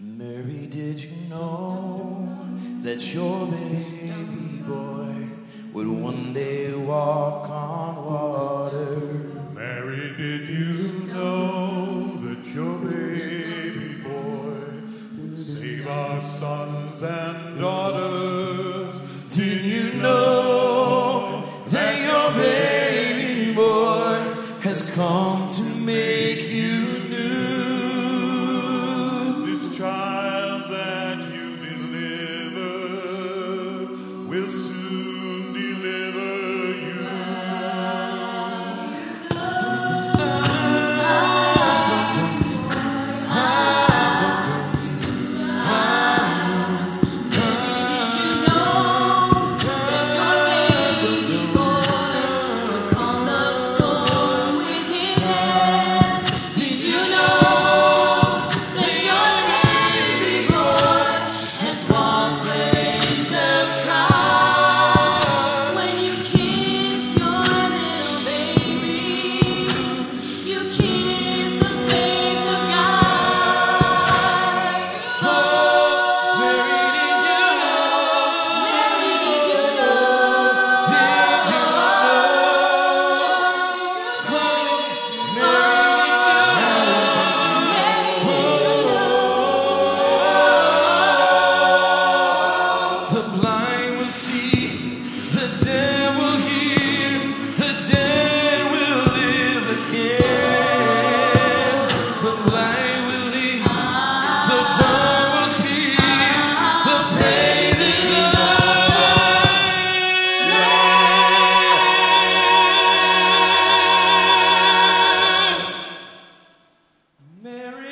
Mary, did you know that your baby boy would one day walk on water? Our sons and daughters. Did you know that your baby boy has come to make you? Mary.